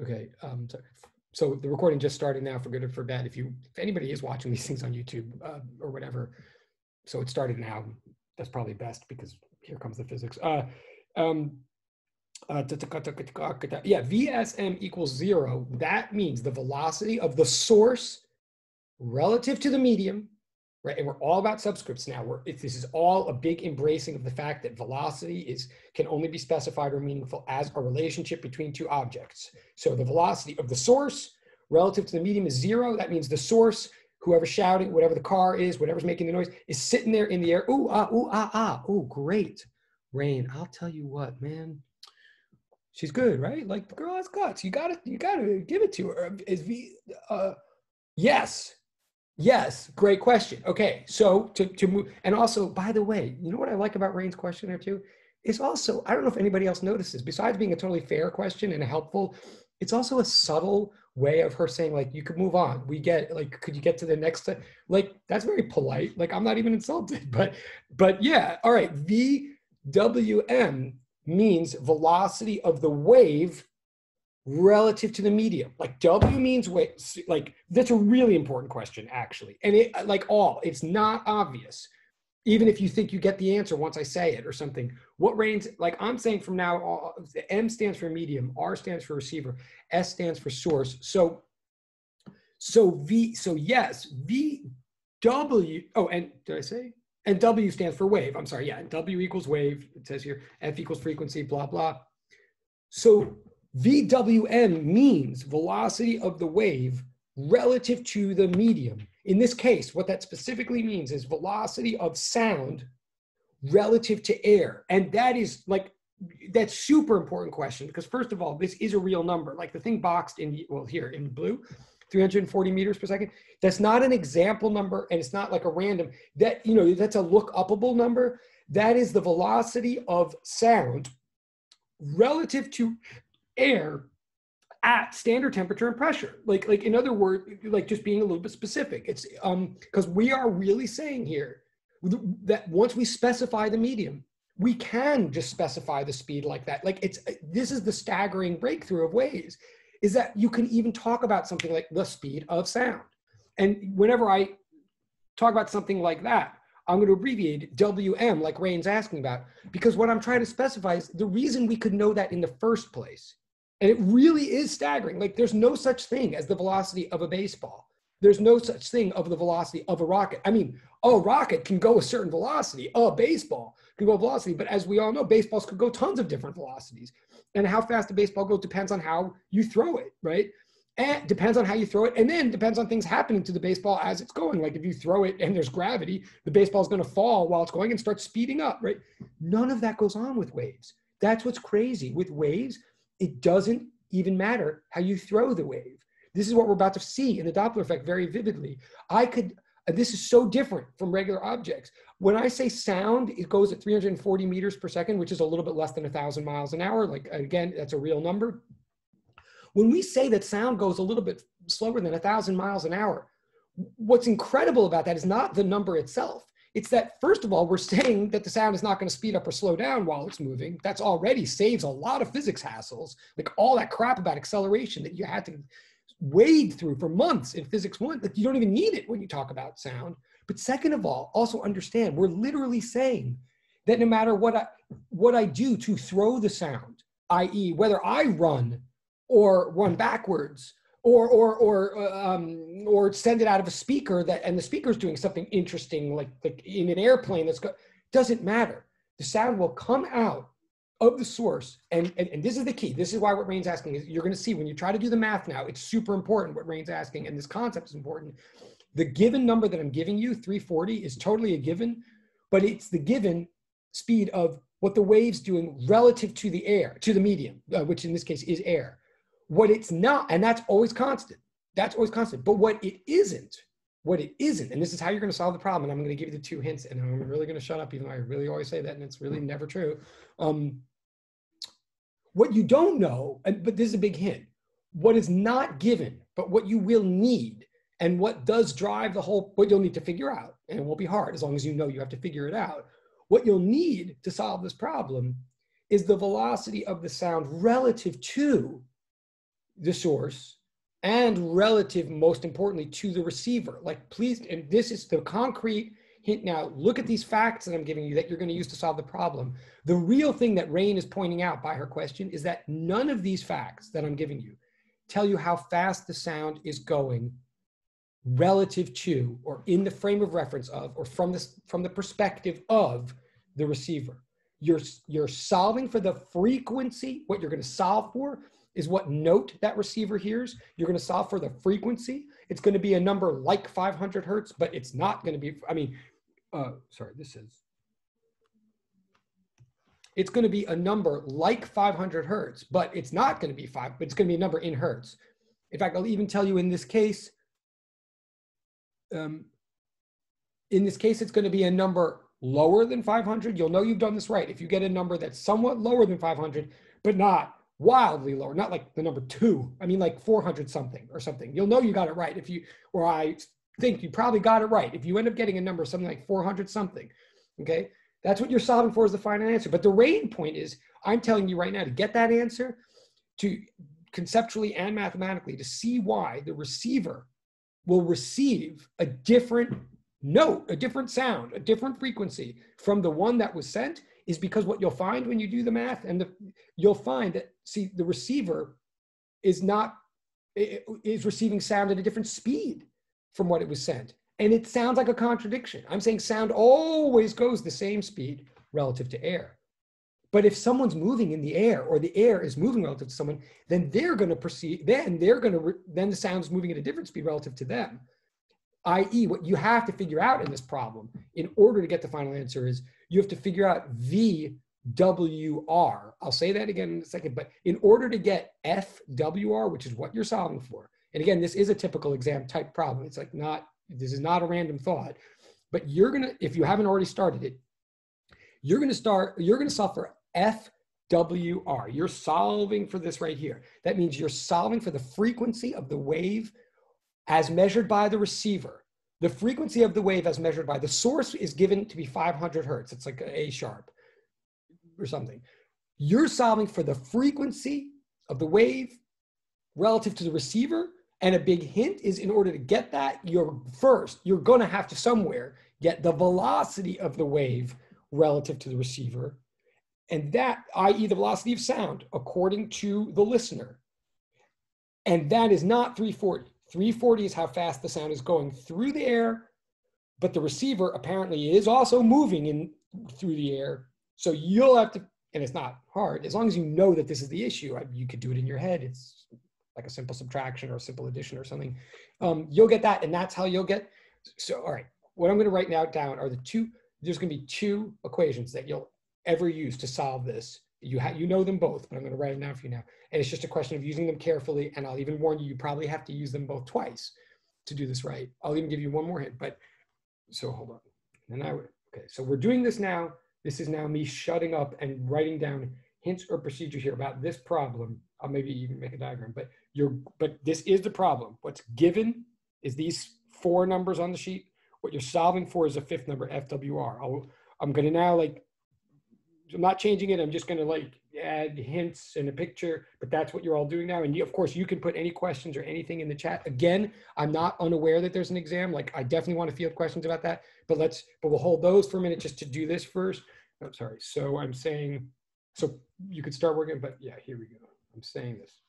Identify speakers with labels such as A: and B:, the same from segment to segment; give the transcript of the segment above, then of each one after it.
A: Okay. Um, so, so the recording just started now for good or for bad. If you, if anybody is watching these things on YouTube uh, or whatever, so it started now. That's probably best because here comes the physics. Uh, um, uh, yeah, VSM equals zero. That means the velocity of the source relative to the medium right? And we're all about subscripts now. We're, this is all a big embracing of the fact that velocity is can only be specified or meaningful as a relationship between two objects. So the velocity of the source relative to the medium is zero. That means the source, whoever's shouting, whatever the car is, whatever's making the noise, is sitting there in the air. Ooh, ah, ooh, ah, ah. Ooh, great. Rain, I'll tell you what, man. She's good, right? Like the girl has guts. You gotta, you gotta give it to her. Is V uh yes, Yes, great question. Okay, so to, to move, and also, by the way, you know what I like about Rain's question there too? Is also, I don't know if anybody else notices, besides being a totally fair question and helpful, it's also a subtle way of her saying, like, you could move on. We get, like, could you get to the next, like, that's very polite. Like, I'm not even insulted, but, but yeah, all right, VWM means velocity of the wave relative to the medium. Like w means weight like that's a really important question actually. And it uh, like all it's not obvious even if you think you get the answer once i say it or something. What Rain's like i'm saying from now uh, all, m stands for medium r stands for receiver s stands for source. So so v so yes v w oh and did i say? And w stands for wave. I'm sorry yeah w equals wave it says here f equals frequency blah blah. So VWM means velocity of the wave relative to the medium. In this case, what that specifically means is velocity of sound relative to air. And that is like, that's super important question because first of all, this is a real number. Like the thing boxed in, well, here in blue, 340 meters per second. That's not an example number and it's not like a random, that, you know, that's a look upable number. That is the velocity of sound relative to air at standard temperature and pressure. Like, like in other words, like just being a little bit specific. It's um because we are really saying here that once we specify the medium, we can just specify the speed like that. Like it's this is the staggering breakthrough of waves, is that you can even talk about something like the speed of sound. And whenever I talk about something like that, I'm going to abbreviate WM, like Rain's asking about, because what I'm trying to specify is the reason we could know that in the first place and it really is staggering. Like there's no such thing as the velocity of a baseball. There's no such thing of the velocity of a rocket. I mean, a rocket can go a certain velocity. A baseball can go velocity, but as we all know, baseballs could go tons of different velocities. And how fast a baseball goes depends on how you throw it, right? And depends on how you throw it, and then depends on things happening to the baseball as it's going. Like if you throw it and there's gravity, the baseball is going to fall while it's going and start speeding up, right? None of that goes on with waves. That's what's crazy with waves it doesn't even matter how you throw the wave. This is what we're about to see in the Doppler effect very vividly. I could, this is so different from regular objects. When I say sound, it goes at 340 meters per second, which is a little bit less than a thousand miles an hour. Like again, that's a real number. When we say that sound goes a little bit slower than a thousand miles an hour, what's incredible about that is not the number itself. It's that, first of all, we're saying that the sound is not going to speed up or slow down while it's moving. That's already saves a lot of physics hassles, like all that crap about acceleration that you had to wade through for months in physics one. Like you don't even need it when you talk about sound. But second of all, also understand we're literally saying that no matter what I what I do to throw the sound, i.e., whether I run or run backwards or or or uh, um, or send it out of a speaker that and the speaker's doing something interesting like like in an airplane that's go, doesn't matter. The sound will come out of the source and, and and this is the key. This is why what Rain's asking is you're going to see when you try to do the math now it's super important what Rain's asking and this concept is important. The given number that I'm giving you 340 is totally a given but it's the given speed of what the wave's doing relative to the air to the medium uh, which in this case is air what it's not, and that's always constant. That's always constant. But what it isn't, what it isn't, and this is how you're going to solve the problem. And I'm going to give you the two hints, and I'm really going to shut up, even though I really always say that, and it's really never true. Um, what you don't know, and, but this is a big hint. What is not given, but what you will need, and what does drive the whole, what you'll need to figure out, and it won't be hard as long as you know you have to figure it out. What you'll need to solve this problem is the velocity of the sound relative to the source and relative, most importantly, to the receiver. Like, please, and this is the concrete hint now. Look at these facts that I'm giving you that you're going to use to solve the problem. The real thing that Rain is pointing out by her question is that none of these facts that I'm giving you tell you how fast the sound is going relative to or in the frame of reference of or from this from the perspective of the receiver you're you're solving for the frequency what you're going to solve for is what note that receiver hears. You're going to solve for the frequency. It's going to be a number like 500 hertz but it's not going to be i mean uh, sorry this is it's going to be a number like 500 hertz but it's not going to be five but it's going to be a number in hertz. In fact i'll even tell you in this case um, in this case, it's going to be a number lower than 500. You'll know you've done this right. If you get a number that's somewhat lower than 500, but not wildly lower, not like the number two. I mean, like 400 something or something. You'll know you got it right if you, or I think you probably got it right. If you end up getting a number something like 400 something, okay, that's what you're solving for is the final answer. But the rating point is, I'm telling you right now to get that answer, to conceptually and mathematically, to see why the receiver will receive a different note, a different sound, a different frequency from the one that was sent is because what you'll find when you do the math and the, you'll find that see the receiver is not is receiving sound at a different speed from what it was sent. And it sounds like a contradiction. I'm saying sound always goes the same speed relative to air. But if someone's moving in the air or the air is moving relative to someone, then they're going to perceive, then they're going to, then the sound's moving at a different speed relative to them. I.e., what you have to figure out in this problem in order to get the final answer is you have to figure out VWR. I'll say that again in a second, but in order to get FWR, which is what you're solving for, and again, this is a typical exam type problem. It's like not, this is not a random thought, but you're to, if you haven't already started it, you're to start, you're to solve for FWR. You're solving for this right here. That means you're solving for the frequency of the wave as measured by the receiver. The frequency of the wave as measured by the source is given to be 500 hertz. It's like A sharp or something. You're solving for the frequency of the wave relative to the receiver. And a big hint is in order to get that, you're first, you're going to have to somewhere get the velocity of the wave relative to the receiver and that, i.e., the velocity of sound, according to the listener. And that is not 340. 340 is how fast the sound is going through the air, but the receiver apparently is also moving in through the air. So you'll have to, and it's not hard, as long as you know that this is the issue, you could do it in your head. It's like a simple subtraction or a simple addition or something. Um, you'll get that, and that's how you'll get. So, all right, what I'm going to write now down are the two, there's going to be two equations that you'll ever use to solve this. You, ha- you know them both, but I'm going to write it down for you now. And it's just a question of using them carefully. And I'll even warn you, you probably have to use them both twice to do this right. I'll even give you one more hint. But so hold on. And I okay. So we're doing this now. This is now me shutting up and writing down hints or procedure here about this problem. I'll maybe even make a diagram. But you're but this is the problem. What's given is these four numbers on the sheet. What you're solving for is a fifth number, FWR. I'll, I'm going to now like I'm not changing it. I'm just going to like add hints and a picture, but that's what you're all doing now. And you, of course, you can put any questions or anything in the chat. Again, I'm not unaware that there's an exam. Like I definitely want to field questions about that, but let's, but we'll hold those for a minute just to do this first. I'm oh, sorry. So I'm saying, so you could start working, but yeah, here we go. I'm saying this.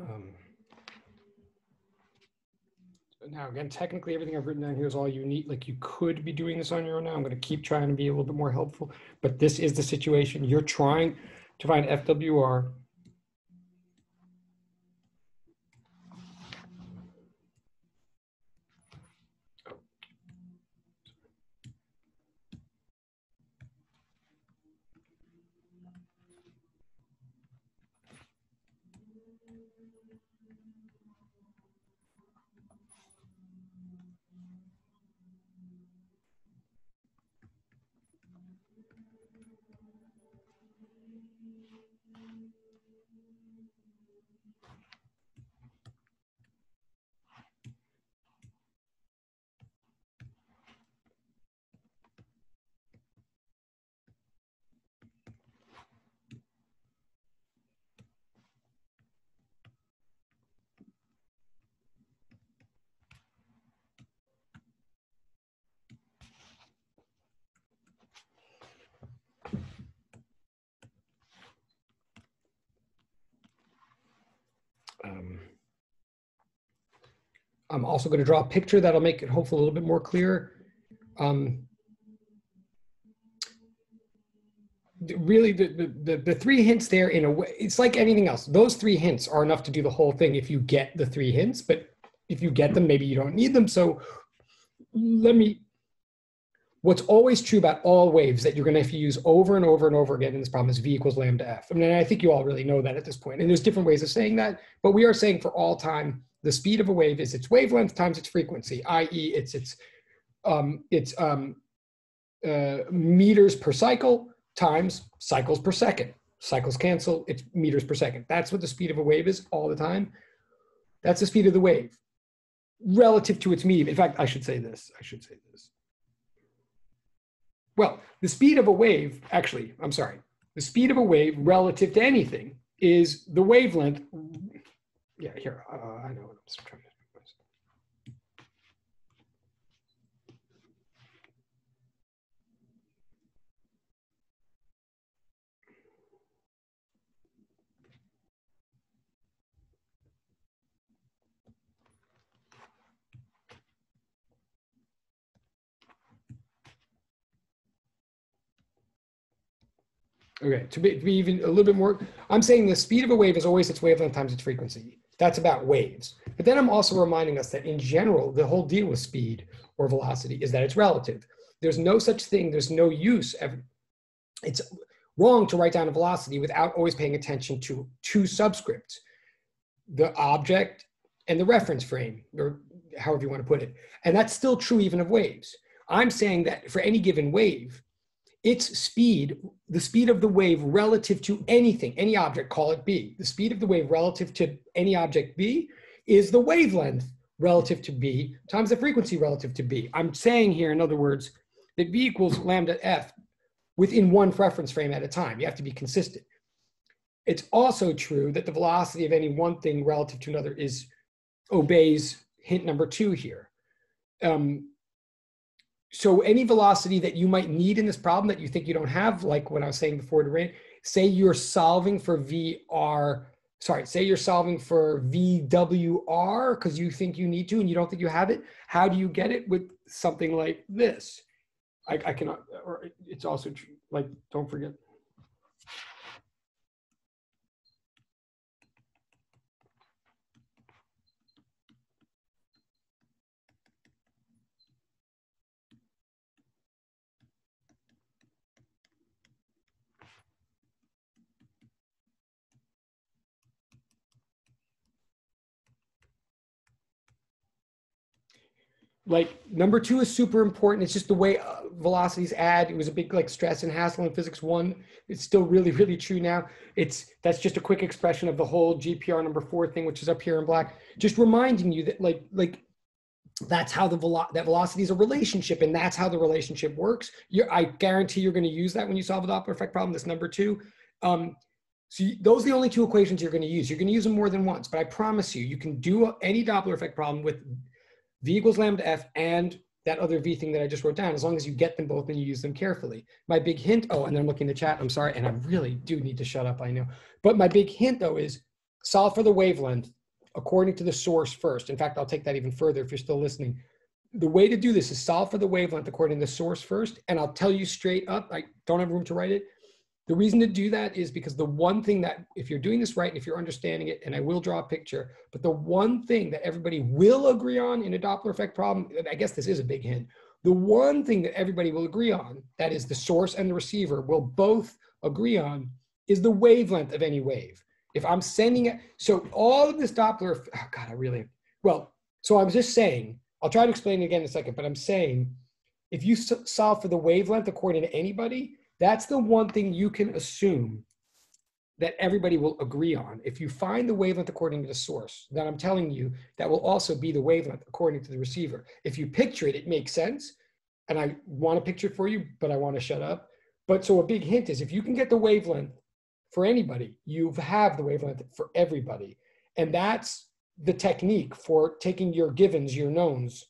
A: Um, now again, technically everything I've written down here is all you need. Like you could be doing this on your own now. I'm going to keep trying to be a little bit more helpful, but this is the situation. You're trying to find FWR I'm also going to draw a picture that'll make it hopefully a little bit more clear. Um, really, the, the, the three hints there in a way, it's like anything else. Those three hints are enough to do the whole thing if you get the three hints, but if you get them, maybe you don't need them. So let me what's always true about all waves that you're going to have to use over and over and over again in this problem is v equals lambda f. I mean, I think you all really know that at this point. And there's different ways of saying that, but we are saying for all time, the speed of a wave is its wavelength times its frequency, i.e. it's its um, it's um, uh, meters per cycle times cycles per second. Cycles cancel, it's meters per second. That's what the speed of a wave is all the time. That's the speed of the wave relative to its medium. In fact, I should say this. I should say this. Well, the speed of a wave, actually, I'm sorry, the speed of a wave relative to anything is the wavelength. Yeah, here, uh, I know what I'm trying to do. Okay, to be, to be even a little bit more, I'm saying the speed of a wave is always its wavelength times its frequency. That's about waves. But then I'm also reminding us that in general, the whole deal with speed or velocity is that it's relative. There's no such thing, there's no use. Ever. It's wrong to write down a velocity without always paying attention to two subscripts, the object and the reference frame, or however you want to put it. And that's still true even of waves. I'm saying that for any given wave, its speed, the speed of the wave relative to anything, any object, call it b, the speed of the wave relative to any object b is the wavelength relative to b times the frequency relative to b. I'm saying here, in other words, that v equals lambda f within one reference frame at a time. You have to be consistent. It's also true that the velocity of any one thing relative to another is obeys hint number two here. Um, so any velocity that you might need in this problem that you think you don't have, like what I was saying before to Rain, say you're solving for VR, sorry, say you're solving for VWR because you think you need to and you don't think you have it. How do you get it with something like this? I, I cannot, or it's also true, like, don't forget like number two is super important. It's just the way uh, velocities add. It was a big like stress and hassle in physics one. It's still really, really true now. It's that's just a quick expression of the whole GPR number four thing, which is up here in black. Just reminding you that like like that's how the velo- that velocity is a relationship, and that's how the relationship works. You're, I guarantee you're going to use that when you solve a Doppler effect problem. This number two. Um, so you, those are the only two equations you're going to use. You're going to use them more than once, but I promise you, you can do any Doppler effect problem with v equals lambda f and that other v thing that I just wrote down, as long as you get them both and you use them carefully. My big hint, oh, and then I'm looking in the chat, I'm sorry, and I really do need to shut up, I know. But my big hint though is solve for the wavelength according to the source first. In fact, I'll take that even further if you're still listening. The way to do this is solve for the wavelength according to the source first. And I'll tell you straight up, I don't have room to write it. The reason to do that is because the one thing that, if you're doing this right, and if you're understanding it, and I will draw a picture, but the one thing that everybody will agree on in a Doppler effect problem, I guess this is a big hint. The one thing that everybody will agree on, that is the source and the receiver will both agree on, is the wavelength of any wave. If I'm sending it, so all of this Doppler, oh God, I really, well, so I was just saying, I'll try to explain it again in a second, but I'm saying if you solve for the wavelength according to anybody, that's the one thing you can assume that everybody will agree on. If you find the wavelength according to the source, then I'm telling you that will also be the wavelength according to the receiver. If you picture it, it makes sense. And I want to picture it for you, but I want to shut up. But so a big hint is if you can get the wavelength for anybody, you have the wavelength for everybody. And that's the technique for taking your givens, your knowns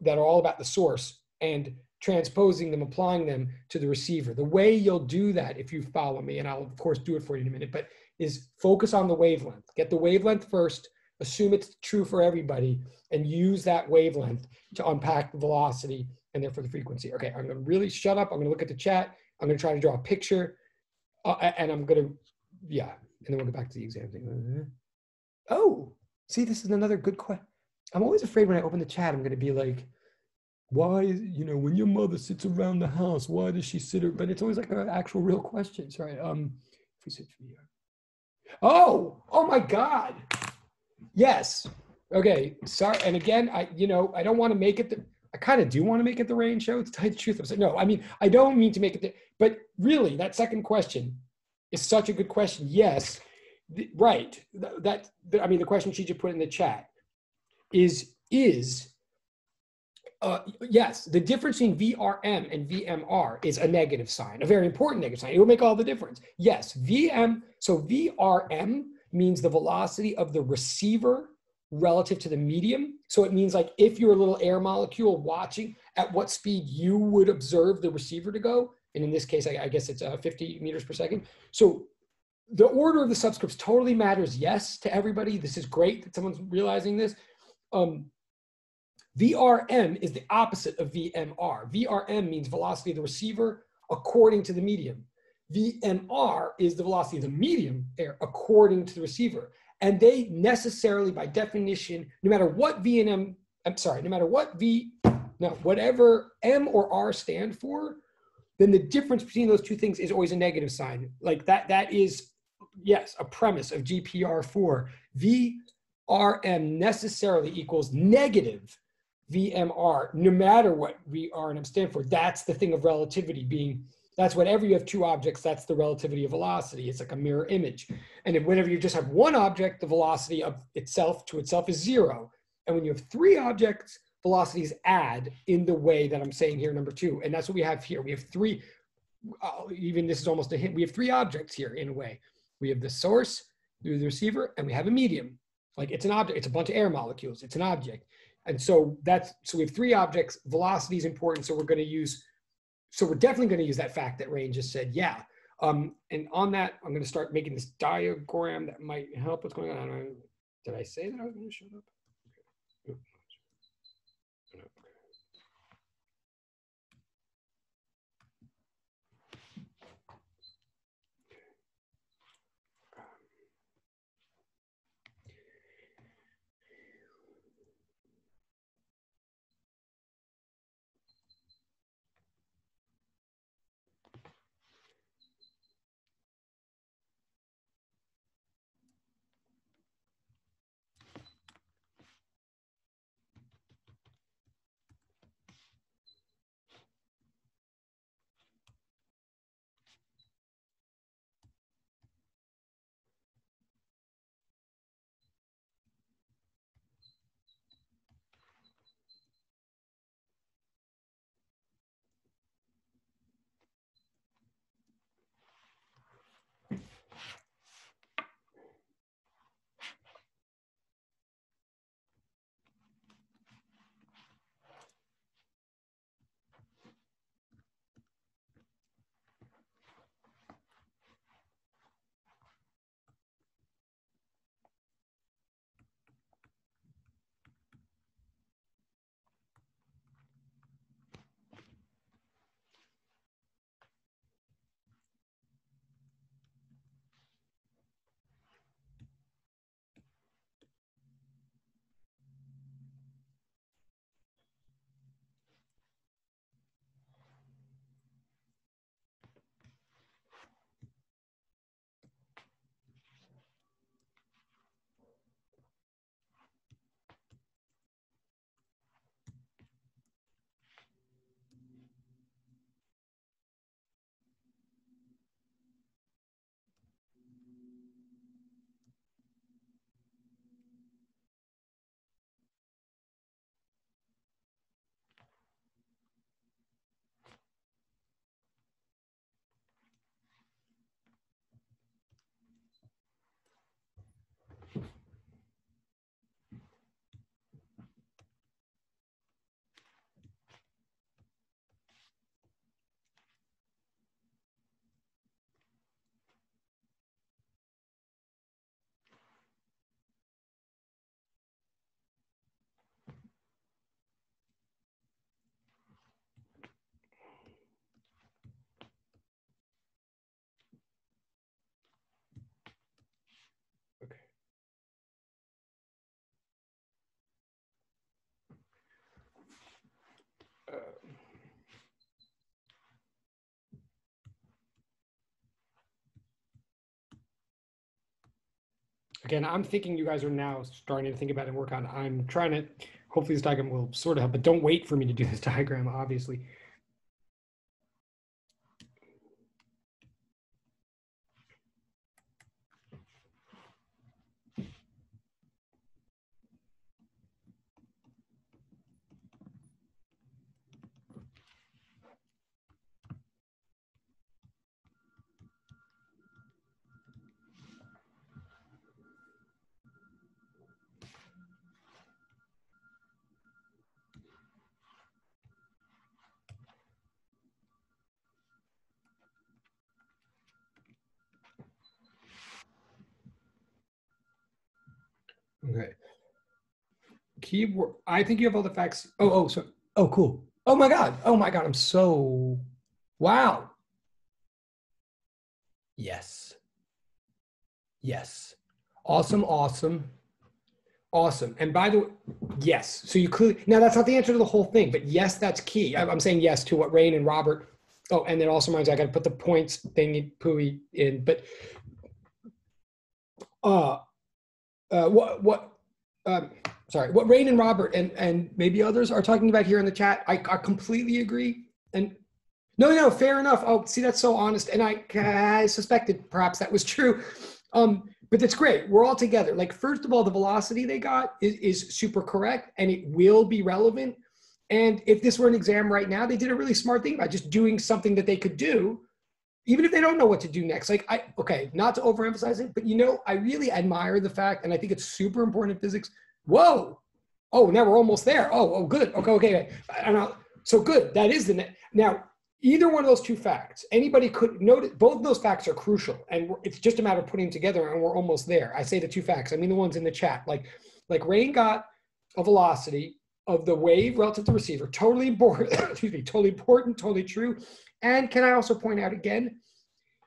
A: that are all about the source and transposing them, applying them to the receiver. The way you'll do that, if you follow me, and I'll of course do it for you in a minute, but is focus on the wavelength. Get the wavelength first, assume it's true for everybody, and use that wavelength to unpack the velocity and therefore the frequency. Okay, I'm gonna really shut up. I'm gonna look at the chat. I'm gonna try to draw a picture, uh, and I'm gonna, yeah, and then we'll go back to the exam thing. Oh, see, this is another good question. I'm always afraid when I open the chat, I'm gonna be like, why you know when your mother sits around the house why does she sit her but it's always like an actual real questions right? Um if we sit here. Oh oh my god. Yes. Okay sorry and again i you know i don't want to make it the, i kind of do want to make it the rain show to tell you the truth i'm saying no i mean i don't mean to make it the, but really that second question is such a good question yes. Right that i mean the question she just put in the chat is is uh, yes, the difference between VRM and VMR is a negative sign, a very important negative sign. It will make all the difference. Yes, VM, so VRM means the velocity of the receiver relative to the medium. So it means like if you're a little air molecule watching at what speed you would observe the receiver to go, and in this case, I, I guess it's uh, 50 meters per second. So the order of the subscripts totally matters, yes, to everybody. This is great that someone's realizing this. Um, VRM is the opposite of VMR. VRM means velocity of the receiver according to the medium. VMR is the velocity of the medium air according to the receiver. And they necessarily, by definition, no matter what V and M, I'm sorry, no matter what V, no, whatever M or R stand for, then the difference between those two things is always a negative sign. Like that, that is, yes, a premise of GPR4. VRM necessarily equals negative VMR, no matter what V, R, and M stand for. That's the thing of relativity being, that's whenever you have two objects, that's the relativity of velocity. It's like a mirror image. And if, whenever you just have one object, the velocity of itself to itself is zero. And when you have three objects, velocities add in the way that I'm saying here, number two. And that's what we have here. We have three, uh, even this is almost a hint, we have three objects here in a way. We have the source, the receiver, and we have a medium. Like it's an object, it's a bunch of air molecules, it's an object. And so that's, so we have three objects, velocity is important. So we're gonna use, so we're definitely gonna use that fact that Rain just said, yeah. Um, and on that, I'm gonna start making this diagram that might help what's going on. Did I say that I was gonna shut up? Again, I'm thinking you guys are now starting to think about and work on. I'm trying to. Hopefully, this diagram will sort of help, but don't wait for me to do this diagram. Obviously. Okay. I think you have all the facts. Oh, oh, so, oh, cool. Oh my God. Oh my God. I'm so, wow. Yes. Yes. Awesome. Awesome. Awesome. And by the way, yes. So you clearly, now that's not the answer to the whole thing, but yes, that's key. I'm I'm saying yes to what Rain and Robert. Oh, and then also reminds me, I got to put the points thingy pooey in, but uh, uh, what what um, sorry what Rain and Robert and and maybe others are talking about here in the chat. I, I completely agree. And no, no, fair enough. Oh, see, that's so honest, and I, I suspected perhaps that was true. Um, but that's great. We're all together. Like first of all, the velocity they got is, is super correct, and it will be relevant. And if this were an exam right now, they did a really smart thing by just doing something that they could do even if they don't know what to do next like i okay not to overemphasize it but you know i really admire the fact and i think it's super important in physics whoa. Oh now we're almost there. Oh oh good. Okay okay and I'll, so good. That is the ne- now either one of those two facts anybody could notice both of those facts are crucial and it's just a matter of putting together and we're almost there. I say the two facts. I mean the ones in the chat. Like like rain got a velocity of the wave relative to the receiver. Totally important excuse me totally important totally true. And can I also point out again,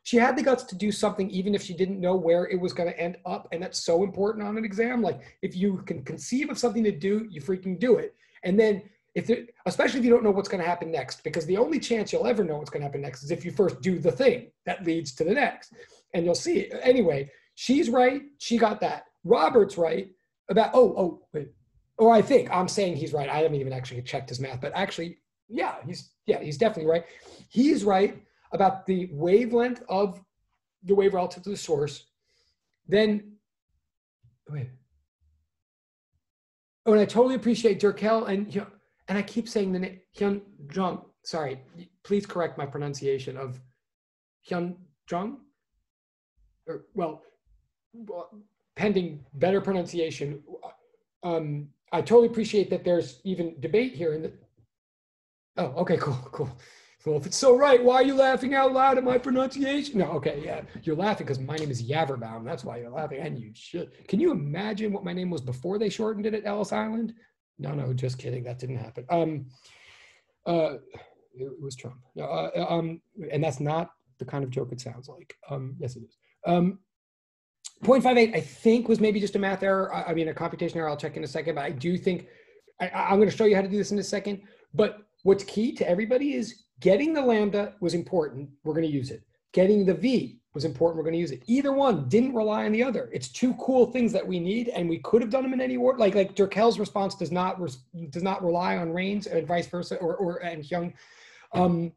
A: she had the guts to do something even if she didn't know where it was going to end up. And that's so important on an exam. Like if you can conceive of something to do, you freaking do it. And then if especially if you don't know what's going to happen next, because the only chance you'll ever know what's going to happen next is if you first do the thing that leads to the next. And you'll see it. Anyway, she's right. She got that. Robert's right about, oh, oh, wait. Or I think I'm saying he's right. I haven't even actually checked his math, but actually, yeah, he's yeah, he's definitely right. He's right about the wavelength of the wave relative to the source. Then, wait. Oh, and I totally appreciate Durkel and and I keep saying the name Hyun Jung. Sorry, please correct my pronunciation of Hyun Jung. Or well, pending better pronunciation. Um, I totally appreciate that there's even debate here in the Oh, okay, cool, cool. Well, if it's so right, why are you laughing out loud at my pronunciation? No, okay, yeah, you're laughing because my name is Yaverbaum. That's why you're laughing, and you should. Can you imagine what my name was before they shortened it at Ellis Island? No, no, just kidding. That didn't happen. Um, uh, it, it was Trump. No, uh, uh, um, and that's not the kind of joke it sounds like. Um, yes, it is. Um, 0.58, I think, was maybe just a math error. I, I mean, a computation error. I'll check in a second, but I do think I, I'm going to show you how to do this in a second. But what's key to everybody is getting the lambda was important. We're going to use it. Getting the V was important. We're going to use it. Either one didn't rely on the other. It's two cool things that we need, and we could have done them in any order. Like like Durkel's response does not does not rely on Rain's and vice versa, or or and Hyung. Um,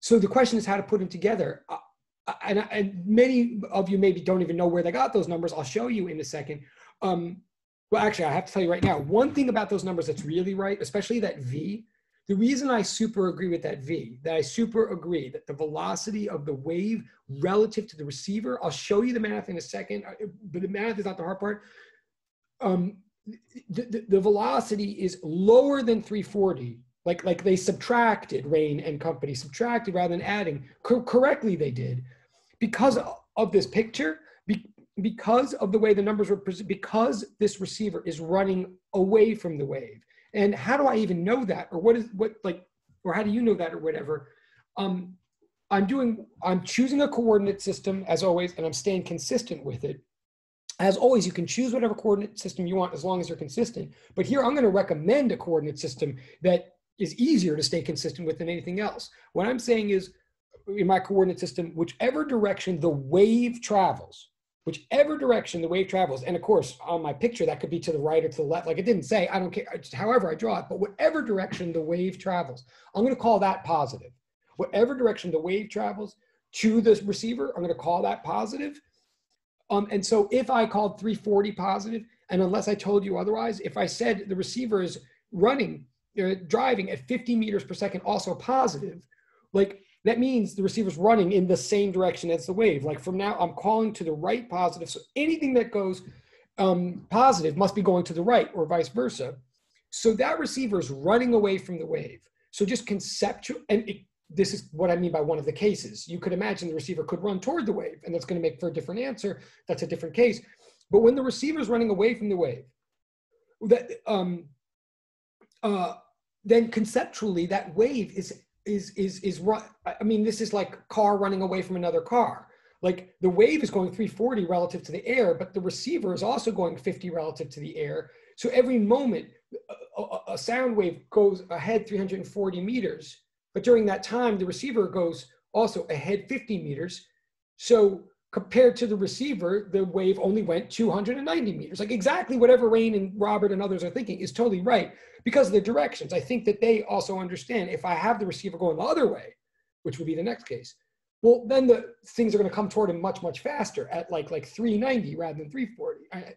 A: so the question is how to put them together. Uh, and, and, many of you maybe don't even know where they got those numbers. I'll show you in a second. Um, well, actually, I have to tell you right now. One thing about those numbers that's really right, especially that V, the reason I super agree with that V, that I super agree that the velocity of the wave relative to the receiver, I'll show you the math in a second, uh, but the math is not the hard part. Um, the, the, the velocity is lower than 340 like like they subtracted rain and company subtracted rather than adding. Co- correctly they did. Because of this picture be, because of the way the numbers were because this receiver is running away from the wave and how do I even know that? Or what is what like, or how do you know that or whatever? Um, I'm doing, I'm choosing a coordinate system as always, and I'm staying consistent with it. As always, you can choose whatever coordinate system you want as long as you're consistent. But here I'm going to recommend a coordinate system that is easier to stay consistent with than anything else. What I'm saying is in my coordinate system, whichever direction the wave travels, whichever direction the wave travels, and of course, on my picture, that could be to the right or to the left. Like it didn't say, I don't care, however I draw it, but whatever direction the wave travels, I'm going to call that positive. Whatever direction the wave travels to the receiver, I'm going to call that positive. Um, and so if I called 340 positive, and unless I told you otherwise, if I said the receiver is running, uh, driving at 50 meters per second, also positive, like that means the receiver's running in the same direction as the wave. Like from now, I'm calling to the right positive. So anything that goes um, positive must be going to the right or vice versa. So that receiver is running away from the wave. So just conceptual, and it, this is what I mean by one of the cases. You could imagine the receiver could run toward the wave, and that's going to make for a different answer. That's a different case. But when the receiver is running away from the wave, that um, uh, then conceptually that wave is is is is run. I mean, this is like car running away from another car. Like the wave is going 340 relative to the air, but the receiver is also going 50 relative to the air. So every moment, a, a sound wave goes ahead 340 meters, but during that time, the receiver goes also ahead 50 meters. So compared to the receiver, the wave only went 290 meters. Like exactly whatever Rain and Robert and others are thinking is totally right because of the directions. I think that they also understand if I have the receiver going the other way, which would be the next case, well, then the things are going to come toward him much, much faster at like like 390 rather than 340.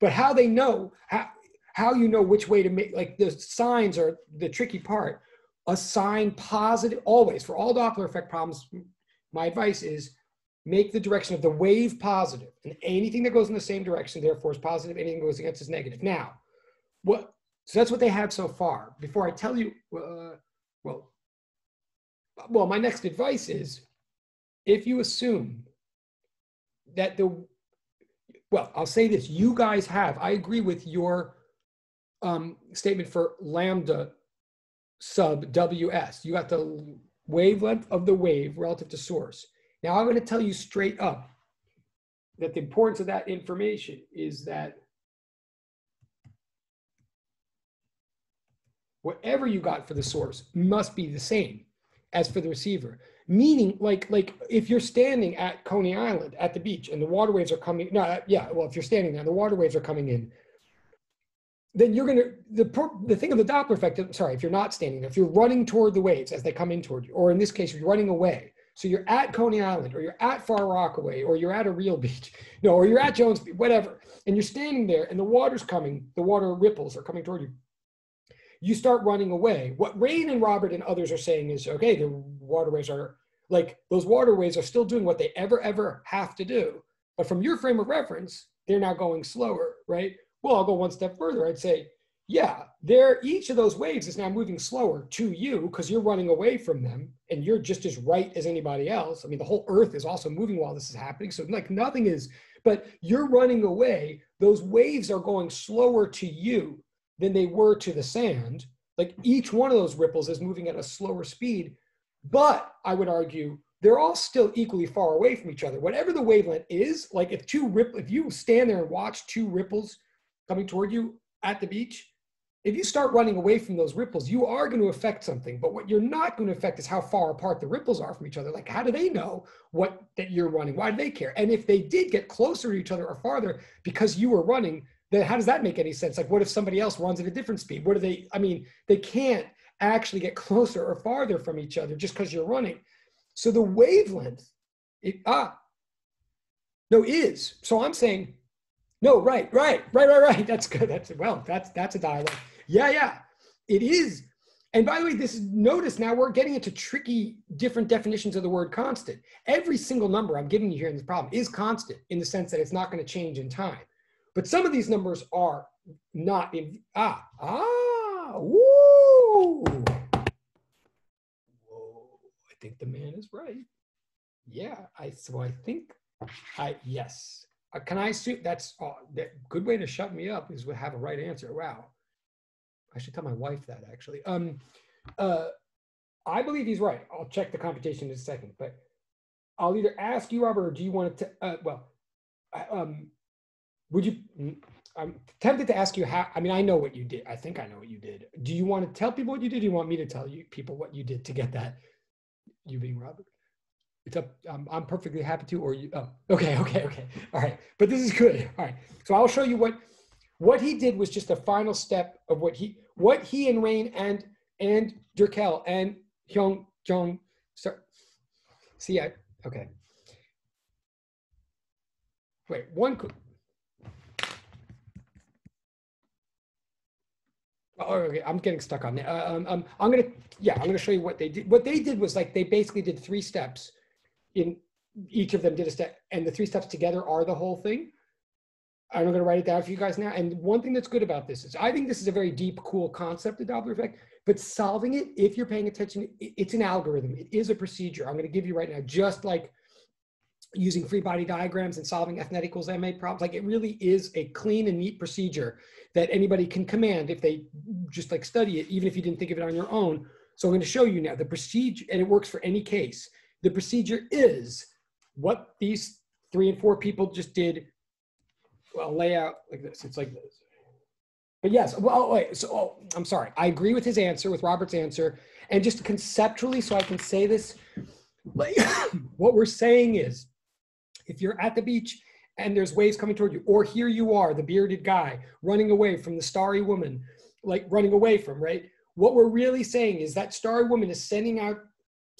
A: But how they know, how, how you know which way to make, like the signs are the tricky part. Assign positive, always, for all Doppler effect problems, my advice is make the direction of the wave positive, and anything that goes in the same direction, therefore, is positive. Anything that goes against is negative. Now, what? So that's what they have so far. Before I tell you, uh, well, well, my next advice is, if you assume that the, well, I'll say this: you guys have. I agree with your um, statement for lambda sub ws. You got the wavelength of the wave relative to source now, I'm going to tell you straight up that the importance of that information is that whatever you got for the source must be the same as for the receiver. Meaning, like, like if you're standing at Coney Island at the beach and the water waves are coming, no, yeah, well, if you're standing there, the water waves are coming in, then you're gonna the the thing of the Doppler effect. Sorry, if you're not standing if you're running toward the waves as they come in toward you, or in this case, you're running away, so you're at Coney Island, or you're at Far Rockaway, or you're at a real beach, no, or you're at Jones Beach, whatever, and you're standing there, and the water's coming, the water ripples are coming toward you. You start running away. What Rain and Robert and others are saying is, okay, the waterways are like those waterways are still doing what they ever ever have to do, but from your frame of reference, they're now going slower, right? Well, I'll go one step further. I'd say yeah, each of those waves is now moving slower to you because you're running away from them and you're just as right as anybody else. I mean, the whole earth is also moving while this is happening. So like nothing is, but you're running away. Those waves are going slower to you than they were to the sand. Like each one of those ripples is moving at a slower speed. But I would argue they're all still equally far away from each other. Whatever the wavelength is, like if two rip, if you stand there and watch two ripples coming toward you at the beach, if you start running away from those ripples, you are going to affect something. But what you're not going to affect is how far apart the ripples are from each other. Like, how do they know what that you're running? Why do they care? And if they did get closer to each other or farther because you were running, then how does that make any sense? Like, what if somebody else runs at a different speed? What do they? I mean, they can't actually get closer or farther from each other just because you're running. So the wavelength, it, ah, no, is. So I'm saying, no, right, right, right, right, right. That's good. That's well, that's that's a dialogue. Yeah, yeah, it is. And by the way, this notice now we're getting into tricky different definitions of the word constant. Every single number I'm giving you here in this problem is constant in the sense that it's not going to change in time. But some of these numbers are not in ah ah woo. Whoa, I think the man is right. Yeah, I so I think I yes. Uh, can I assume that's uh, that good way to shut me up is to have a right answer. Wow. I should tell my wife that actually. Um, uh, I believe he's right. I'll check the computation in a second, but I'll either ask you, Robert, or do you want to? Uh, well, um, would you? Mm, I'm tempted to ask you how. I mean, I know what you did. I think I know what you did. Do you want to tell people what you did? do you want me to tell you people what you did to get that? You being Robert. It's up. Um, I'm perfectly happy to. Or you? Oh, okay, okay, okay. All right. But this is good. All right. So I'll show you what what he did was just a final step of what he what he and Rain and and Durkel and Hyung Jung. See, I okay. Wait, one. Oh, okay. I'm getting stuck on that. Uh, um, um, I'm gonna, yeah, I'm gonna show you what they did. What they did was like they basically did three steps. In each of them did a step, and the three steps together are the whole thing. I'm gonna write it down for you guys now. And one thing that's good about this is I think this is a very deep, cool concept, the Doppler effect. But solving it, if you're paying attention, it's an algorithm. It is a procedure. I'm gonna give you right now, just like using free body diagrams and solving F net equals MA problems. Like it really is a clean and neat procedure that anybody can command if they just like study it, even if you didn't think of it on your own. So I'm going to show you now the procedure, and it works for any case. The procedure is what these three and four people just did. Well, lay out like this. It's like this. But yes, well, wait. So oh, I'm sorry. I agree with his answer, with Robert's answer, and just conceptually, so I can say this. Like, what we're saying is if you're at the beach and there's waves coming toward you, or here you are, the bearded guy running away from the starry woman, like running away from, right? What we're really saying is that starry woman is sending out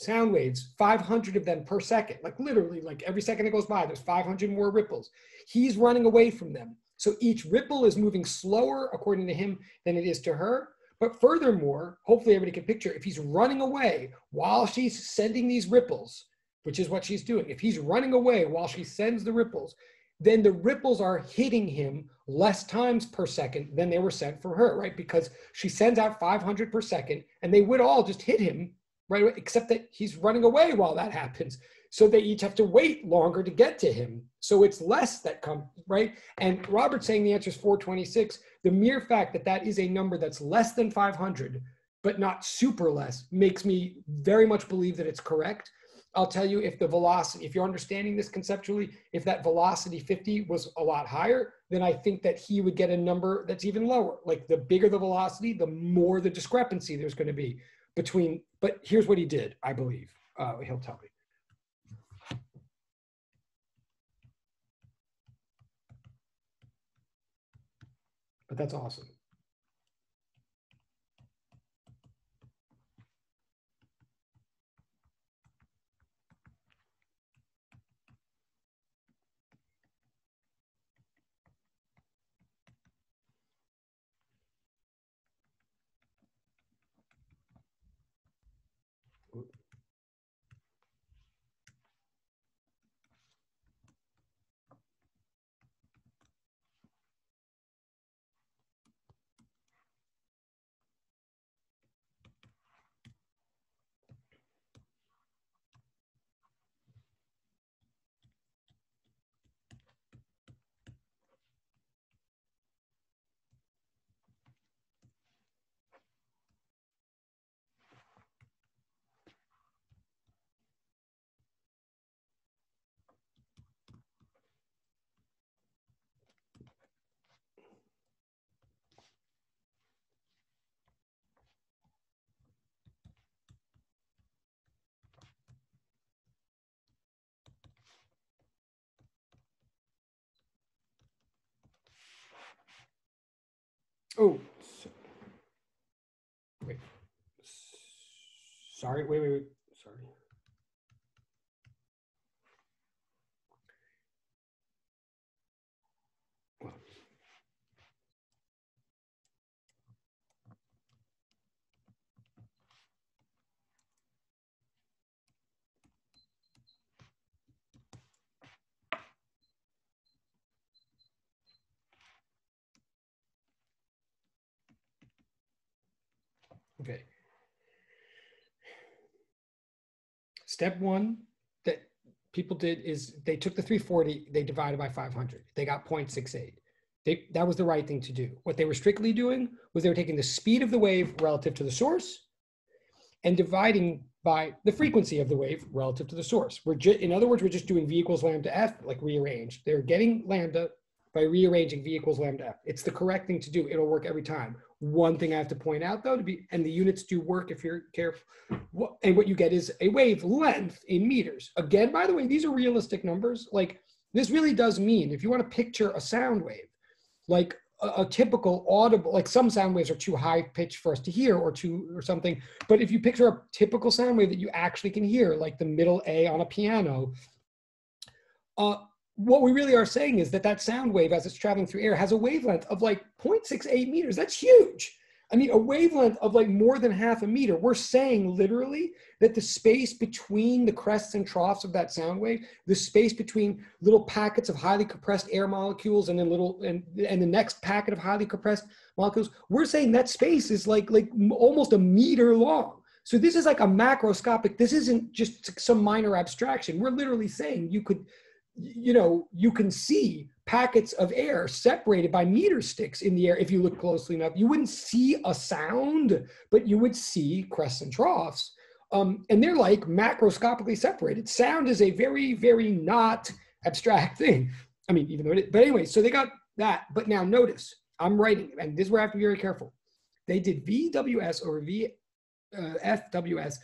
A: sound waves, 500 of them per second, like literally, like every second that goes by, there's 500 more ripples. He's running away from them. So each ripple is moving slower, according to him, than it is to her. But furthermore, hopefully everybody can picture if he's running away while she's sending these ripples, which is what she's doing. If he's running away while she sends the ripples, then the ripples are hitting him less times per second than they were sent for her, right? Because she sends out 500 per second and they would all just hit him, right? away, Except that he's running away while that happens. So they each have to wait longer to get to him. So it's less that come, right? And Robert's saying the answer is 426. The mere fact that that is a number that's less than 500, but not super less, makes me very much believe that it's correct I'll tell you if the velocity, if you're understanding this conceptually, if that velocity 50 was a lot higher, then I think that he would get a number that's even lower. Like the bigger the velocity, the more the discrepancy there's going to be between. But here's what he did, I believe. Uh, he'll tell me. But that's awesome. Oh, wait. Sorry, wait, wait, wait. Sorry. Okay. Step one that people did is they took the 340, they divided by 500. They got 0.68. They, that was the right thing to do. What they were strictly doing was they were taking the speed of the wave relative to the source and dividing by the frequency of the wave relative to the source. We're in other words, we're just doing v equals lambda f, like rearranged. They're getting lambda by rearranging v equals lambda f. It's the correct thing to do. It'll work every time. One thing I have to point out though, to be and the units do work if you're careful. And what you get is a wavelength in meters. Again, by the way, these are realistic numbers. Like this really does mean if you want to picture a sound wave, like a, a, typical audible, like some sound waves are too high pitched for us to hear or too or something. But if you picture a typical sound wave that you actually can hear, like the middle A on a piano, uh, what we really are saying is that that sound wave as it's traveling through air has a wavelength of like 0.68 meters. That's huge. I mean, a wavelength of like more than half a meter. We're saying literally that the space between the crests and troughs of that sound wave, the space between little packets of highly compressed air molecules and then little and and the next packet of highly compressed molecules, we're saying that space is like like almost a meter long. So this is like a macroscopic. This isn't just some minor abstraction. We're literally saying you could you know, you can see packets of air separated by meter sticks in the air if you look closely enough. You wouldn't see a sound, but you would see crests and troughs. Um, and they're like macroscopically separated. Sound is a very, very not abstract thing. I mean, even though it is, but anyway, so they got that. But now notice, I'm writing, and this is where I have to be very careful. They did VWS over V, uh, FWS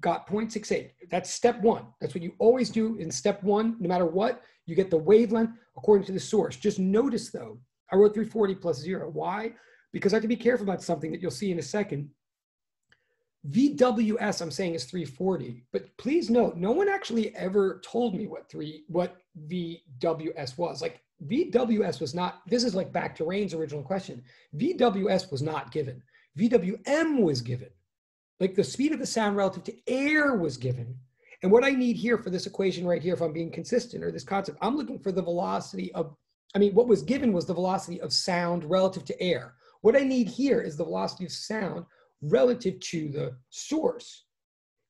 A: got 0.68. That's step one. That's what you always do in step one, no matter what, you get the wavelength according to the source. Just notice though, I wrote 340 plus zero. Why? Because I have to be careful about something that you'll see in a second. VWS I'm saying is 340, but please note, no one actually ever told me what three what VWS was. Like VWS was not, this is like back to Rain's original question. VWS was not given. VWM was given. Like the speed of the sound relative to air was given. And what I need here for this equation right here, if I'm being consistent or this concept, I'm looking for the velocity of, I mean, what was given was the velocity of sound relative to air. What I need here is the velocity of sound relative to the source.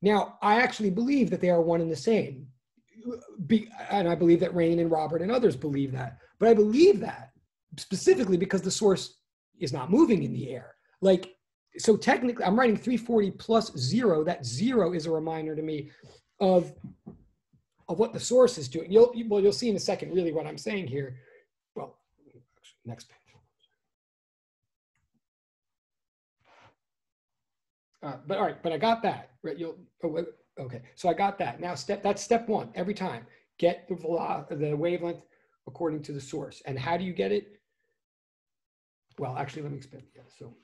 A: Now, I actually believe that they are one and the same. Be, and I believe that Rain and Robert and others believe that. But I believe that specifically because the source is not moving in the air. Like so technically I'm writing 340 plus zero. That zero is a reminder to me of, of what the source is doing. You'll, well, you'll see in a second really what I'm saying here. Well, next page. Uh, but all right, but I got that, right? You'll, oh, okay, so I got that. Now step, that's step one, every time. Get the, the wavelength according to the source. And how do you get it? Well, actually, let me expand. Yeah, so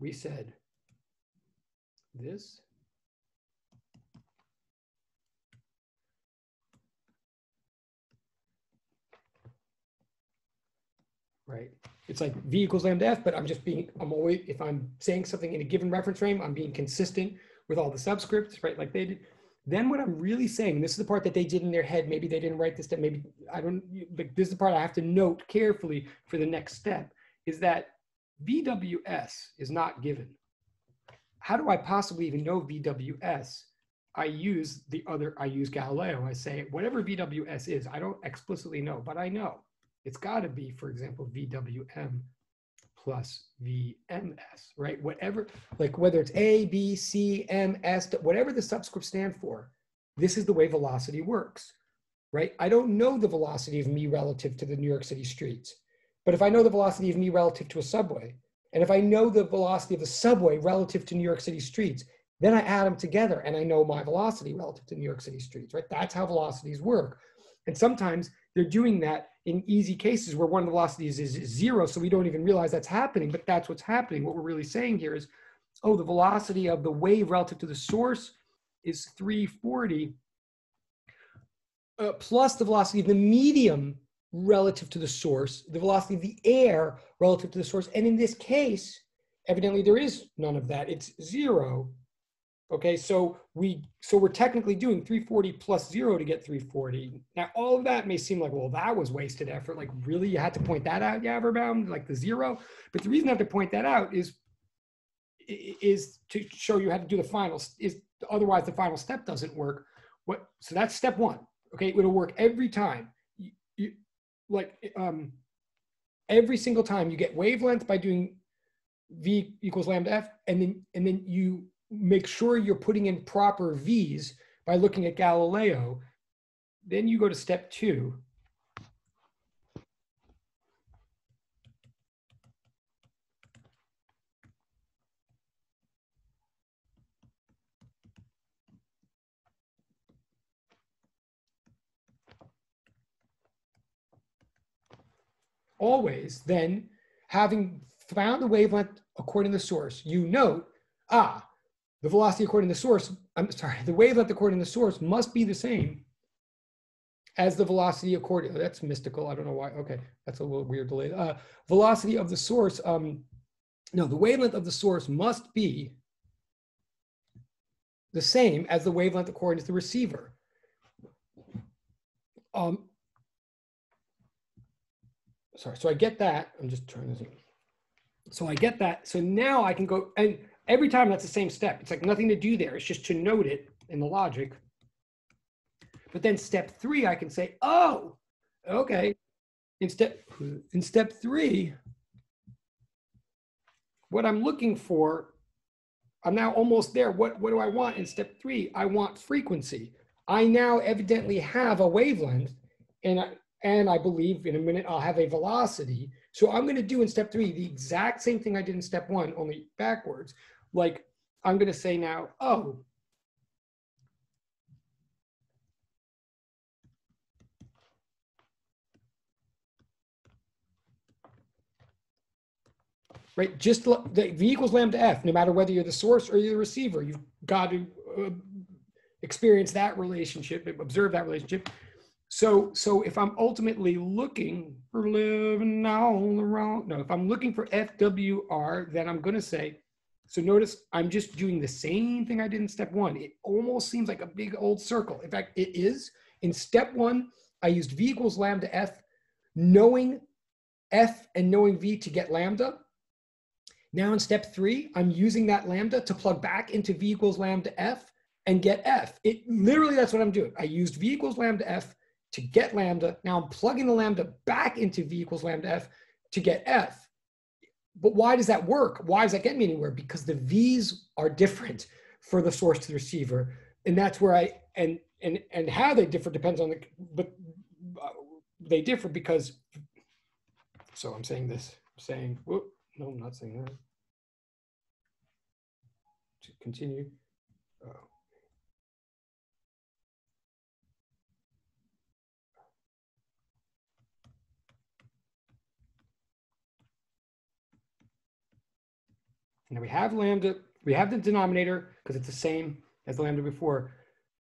A: we said this right? It's like V equals lambda F, but I'm just being, I'm always, if I'm saying something in a given reference frame, I'm being consistent with all the subscripts, right? Like they did. Then what I'm really saying, this is the part that they did in their head, maybe they didn't write this down, maybe I don't, but this is the part I have to note carefully for the next step, is that VWS is not given. How do I possibly even know VWS? I use the other, I use Galileo. I say, whatever VWS is, I don't explicitly know, but I know it's got to be, for example, VWM plus VMS, right? Whatever, like whether it's A, B, C, M, S, whatever the subscripts stand for, this is the way velocity works, right? I don't know the velocity of me relative to the New York City streets. But if I know the velocity of me relative to a subway, and if I know the velocity of the subway relative to New York City streets, then I add them together and I know my velocity relative to New York City streets, right? That's how velocities work. And sometimes they're doing that in easy cases where one of the velocities is zero, so we don't even realize that's happening, but that's what's happening. What we're really saying here is, oh, the velocity of the wave relative to the source is 340 uh, plus the velocity of the medium relative to the source, the velocity of the air relative to the source. And in this case, evidently there is none of that. It's zero. Okay, so we so we're technically doing 340 plus zero to get 340. Now all of that may seem like, well, that was wasted effort. Like really, you had to point that out, Yaverbaum, like the zero. But the reason I have to point that out is is to show you how to do the final. Is otherwise the final step doesn't work. What? So that's step one. Okay, it'll work every time like um, every single time you get wavelength by doing v equals lambda f, and then and then you make sure you're putting in proper v's by looking at Galileo. Then you go to step two. Always then having found the wavelength according to the source, you note, ah, the velocity according to the source, I'm sorry, the wavelength according to the source must be the same as the velocity according, that's mystical, I don't know why, okay, that's a little weird delay. Uh, velocity of the source, um, no, the wavelength of the source must be the same as the wavelength according to the receiver. Um, sorry, so I get that, I'm just trying to, so I get that, so now I can go, and Every time that's the same step. It's like nothing to do there. It's just to note it in the logic. But then step three, I can say, oh, okay. In step, in step three, what I'm looking for, I'm now almost there. What, what do I want in step three? I want frequency. I now evidently have a wavelength and I, and I believe in a minute I'll have a velocity. So I'm going to do in step three the exact same thing I did in step one, only backwards like I'm going to say now, oh, right? Just the V equals lambda F, no matter whether you're the source or you're the receiver, you've got to uh, experience that relationship, observe that relationship. So, so if I'm ultimately looking for living all around, no, if I'm looking for FWR, then I'm going to say so notice I'm just doing the same thing I did in step one. It almost seems like a big old circle. In fact, it is. In step one, I used V equals lambda F, knowing F and knowing V to get lambda. Now in step three, I'm using that lambda to plug back into V equals lambda F and get F. It literally, that's what I'm doing. I used V equals lambda F to get lambda. Now I'm plugging the lambda back into V equals lambda F to get F but why does that work? Why does that get me anywhere? Because the V's are different for the source to the receiver. And that's where I, and, and, and how they differ depends on the, but uh, they differ because, so I'm saying this, I'm saying, whoop, no, I'm not saying that. To continue. Now we have lambda, we have the denominator because it's the same as the lambda before.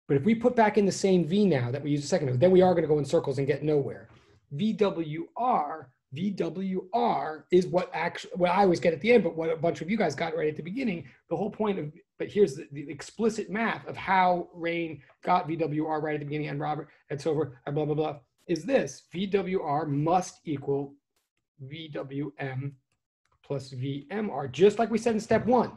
A: But if we put back in the same V now that we used a second ago, then we are going to go in circles and get nowhere. VWR, VWR is what actually, what I always get at the end, but what a bunch of you guys got right at the beginning. The whole point of, but here's the, the explicit math of how Rain got VWR right at the beginning and Robert and so over, and blah, blah, blah, is this VWR must equal VWM plus VMR, just like we said in step one.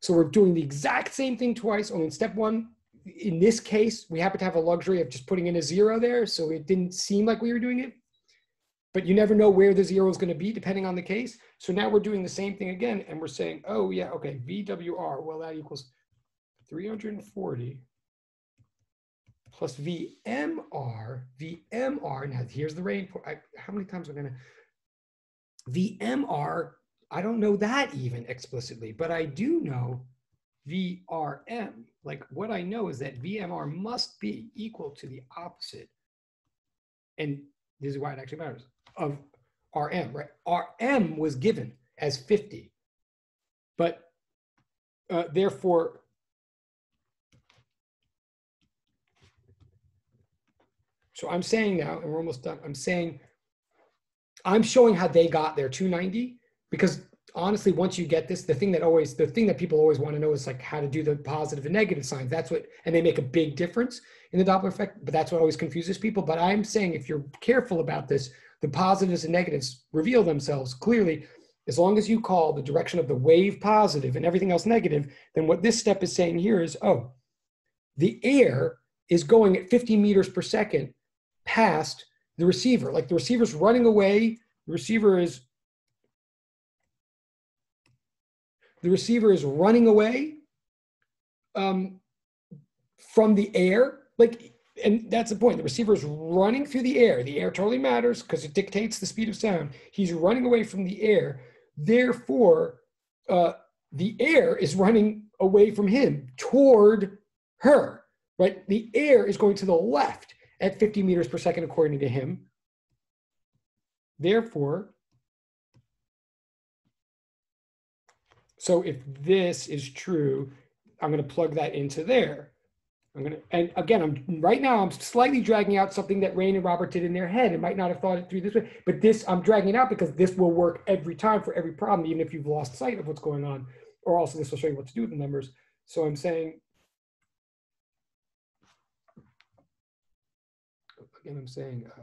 A: So we're doing the exact same thing twice, only in step one, in this case, we happen to have a luxury of just putting in a zero there, so it didn't seem like we were doing it. But you never know where the zero is going to be depending on the case. So now we're doing the same thing again, and we're saying, oh yeah, okay, VWR, well that equals 340 plus VMR, VMR, now here's the rain, how many times am I gonna, VMR, I don't know that even explicitly, but I do know VRM. Like what I know is that VMR must be equal to the opposite. And this is why it actually matters of RM, right? RM was given as 50, but uh, therefore, so I'm saying now, and we're almost done, I'm saying I'm showing how they got their 290 because honestly, once you get this, the thing that always, the thing that people always want to know is like how to do the positive and negative signs. That's what, and they make a big difference in the Doppler effect, but that's what always confuses people. But I'm saying if you're careful about this, the positives and negatives reveal themselves clearly. As long as you call the direction of the wave positive and everything else negative, then what this step is saying here is, oh, the air is going at 50 meters per second past the receiver. Like the receiver's running away, the receiver is the receiver is running away um, from the air. Like, and that's the point. The receiver is running through the air. The air totally matters because it dictates the speed of sound. He's running away from the air. Therefore, uh, the air is running away from him toward her, right? The air is going to the left at 50 meters per second, according to him. Therefore, so if this is true, I'm going to plug that into there. I'm going to, and again, I'm right now, I'm slightly dragging out something that Rain and Robert did in their head and might not have thought it through this way, but this, I'm dragging it out because this will work every time for every problem, even if you've lost sight of what's going on, or also this will show you what to do with the numbers. So I'm saying, again, I'm saying, uh,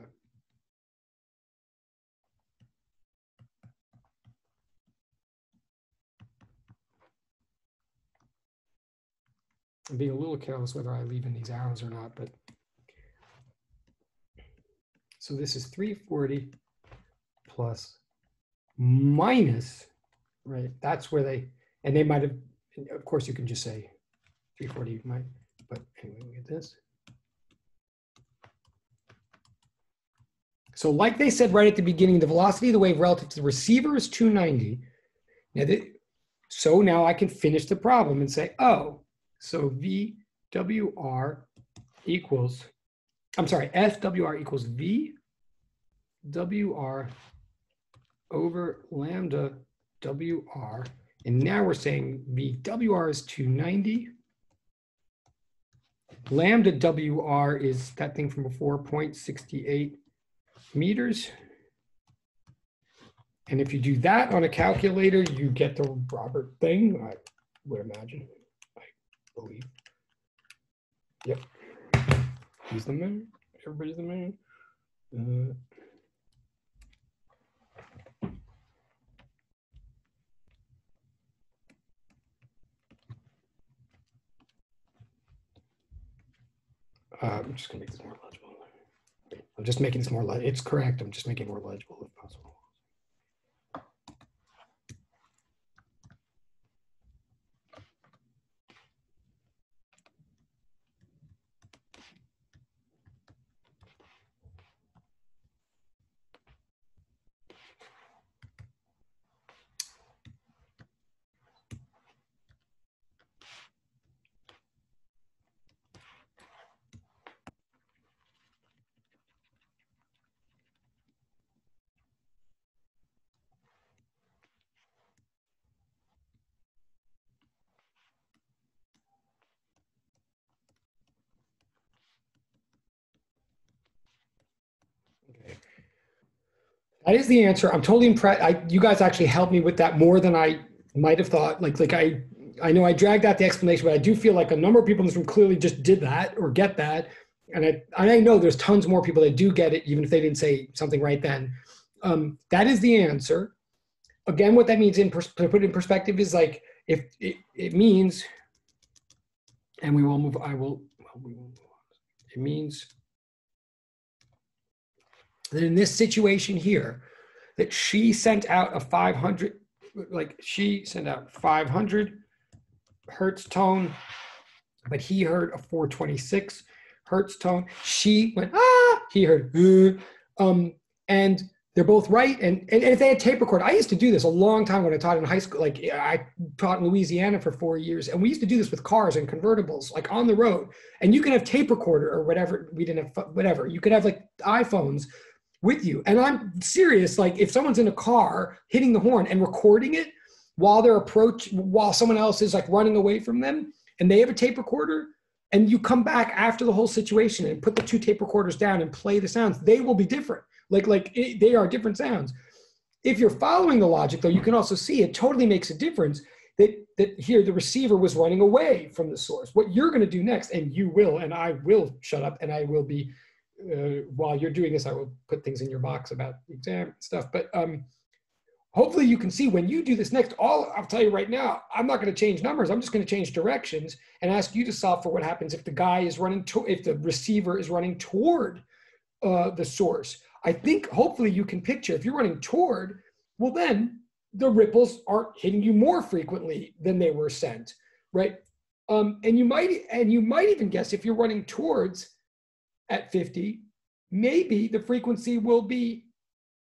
A: I'm being a little careless whether I leave in these arrows or not, but so this is 340 plus minus, right? That's where they, and they might have, of course you can just say 340 might, but anyway, look get this. So like they said right at the beginning, the velocity of the wave relative to the receiver is 290. Now, so now I can finish the problem and say, oh, so VWR equals, I'm sorry, FWR equals VWR over lambda WR. And now we're saying VWR is 290. Lambda WR is that thing from before, 0.68 meters. And if you do that on a calculator, you get the Robert thing, I would imagine I believe. Yep. He's the man. Everybody's the man. Uh, uh, I'm just gonna make this more legible. I'm just making this more. It's correct. I'm just making it more legible if possible. That is the answer. I'm totally impressed. I, you guys actually helped me with that more than I might have thought. Like, like I, I know I dragged out the explanation, but I do feel like a number of people in this room clearly just did that or get that. And I, and I know there's tons more people that do get it, even if they didn't say something right then. Um, that is the answer. Again, what that means in pers- to put in perspective is like if it, it means, and we will move. I will. Well, we will. It means that in this situation here, that she sent out a 500, like she sent out 500 hertz tone, but he heard a 426 hertz tone. She went, ah, he heard, uh, um, and they're both right. And, and, if they had tape record, I used to do this a long time when I taught in high school. Like I taught in Louisiana for four years, and we used to do this with cars and convertibles, like on the road. And you can have tape recorder or whatever. We didn't have whatever. You could have like iPhones with you. And I'm serious. Like if someone's in a car hitting the horn and recording it while they're approach while someone else is like running away from them and they have a tape recorder and you come back after the whole situation and put the two tape recorders down and play the sounds, they will be different. Like like it, they are different sounds. If you're following the logic though, you can also see it totally makes a difference that that here the receiver was running away from the source. What you're going to do next and you will and I will shut up and I will be uh, while you're doing this, I will put things in your box about the exam stuff. But um, hopefully you can see when you do this next, all I'll tell you right now, I'm not going to change numbers. I'm just going to change directions and ask you to solve for what happens if the guy is running to, if the receiver is running toward uh, the source. I think hopefully you can picture if you're running toward, well then the ripples are hitting you more frequently than they were sent, right? Um, and you might and you might even guess if you're running towards at 50, maybe the frequency will be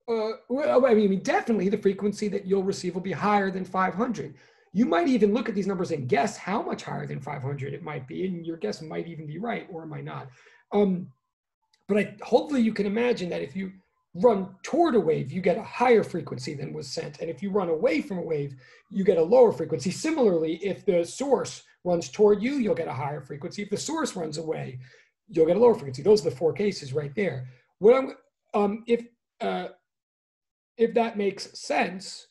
A: uh, well, I mean, definitely the frequency that you'll receive will be higher than 500. You might even look at these numbers and guess how much higher than 500 it might be, and your guess might even be right or might not. Um, but I, hopefully you can imagine that if you run toward a wave, you get a higher frequency than was sent. And if you run away from a wave, you get a lower frequency. Similarly, if the source runs toward you, you'll get a higher frequency. If the source runs away, you'll get a lower frequency. Those are the four cases right there. What I'm, um, if, uh, if that makes sense,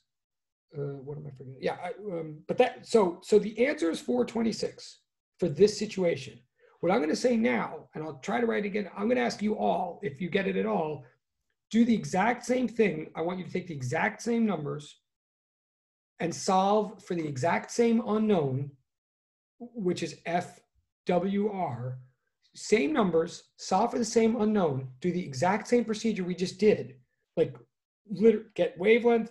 A: uh, what am I forgetting? Yeah, I, um, but that, so, so the answer is 426 for this situation. What I'm going to say now, and I'll try to write it again, I'm going to ask you all, if you get it at all, do the exact same thing. I want you to take the exact same numbers and solve for the exact same unknown, which is FWR. Same numbers, solve for the same unknown, do the exact same procedure we just did. Like get wavelength.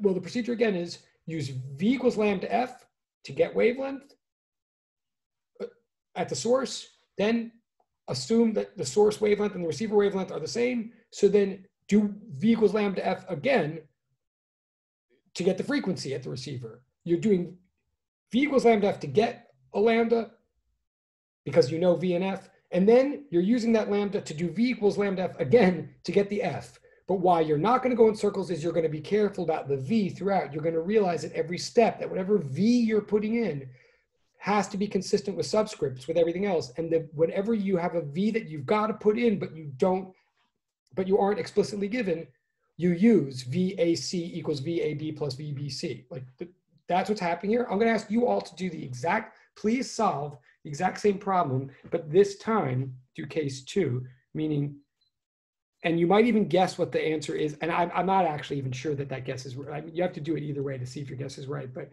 A: Well, the procedure again is use V equals lambda F to get wavelength uh, at the source, then assume that the source wavelength and the receiver wavelength are the same. So then do V equals lambda F again to get the frequency at the receiver. You're doing V equals lambda F to get a lambda because you know V and F. And then you're using that lambda to do V equals lambda F again to get the F. But why you're not going to go in circles is you're going to be careful about the V throughout. You're going to realize at every step that whatever V you're putting in has to be consistent with subscripts with everything else and that whenever you have a v that you've got to put in but you don't but you aren't explicitly given you use vac equals vab plus vbc like that's what's happening here i'm going to ask you all to do the exact please solve exact same problem but this time do case two meaning and you might even guess what the answer is and i'm, I'm not actually even sure that that guess is right I mean, you have to do it either way to see if your guess is right but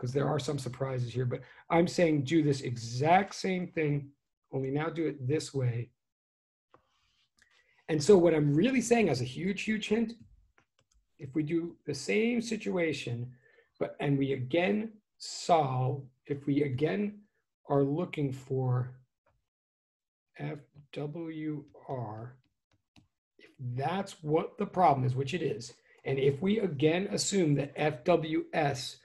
A: because there are some surprises here, but I'm saying do this exact same thing, only now do it this way. And so what I'm really saying as a huge, huge hint, if we do the same situation, but and we again solve, if we again are looking for FWR, if that's what the problem is, which it is, and if we again assume that FWS